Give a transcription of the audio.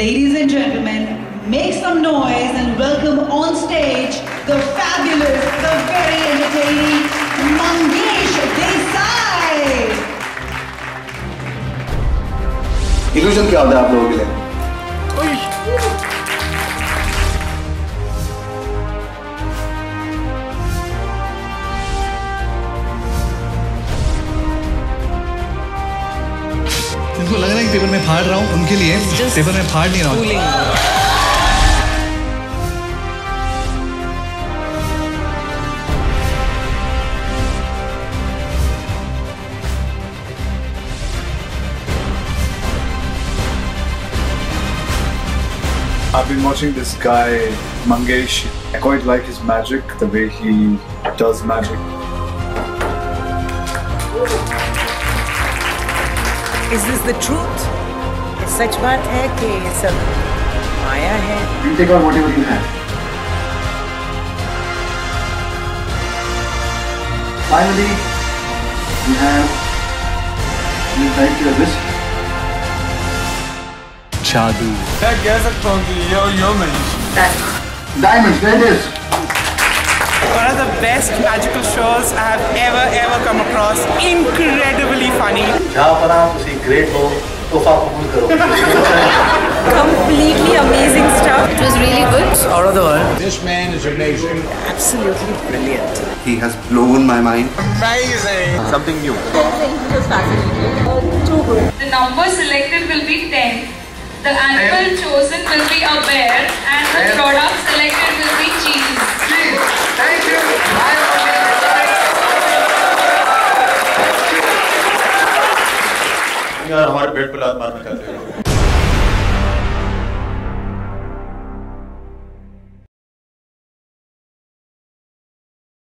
Ladies and gentlemen, make some noise and welcome on stage the fabulous, the very entertaining Mangesh Desai. Illusion क्या होता है आप लोगों के लिए जिनको लग रहा है कि पेपर में फाड़ रहा हूँ उनके लिए पेपर में फाड़ नहीं रहा हूँ I've been watching this guy, Mangesh. I quite like his magic, the way he does magic. Is this the truth? ये सच बात है कि ये सब माया है You take out whatever you have. Finally, we have you to your wrist. जादू मैं कह सकता हूँ कि यो यो Manish Diamonds, there it is. One of the best magical shows I have ever, ever come across. Incredibly funny. great ho. Completely amazing stuff. It was really good. Out of the world. This man is amazing. Absolutely brilliant. He has blown my mind. Amazing. Uh, Something new. Was fascinating. Uh, too good. The number selected will be 10. The animal chosen will be a bear and और हमारे पेट पर लात मारना चाहते हो।